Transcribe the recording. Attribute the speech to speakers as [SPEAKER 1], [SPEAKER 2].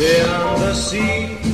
[SPEAKER 1] beyond the sea.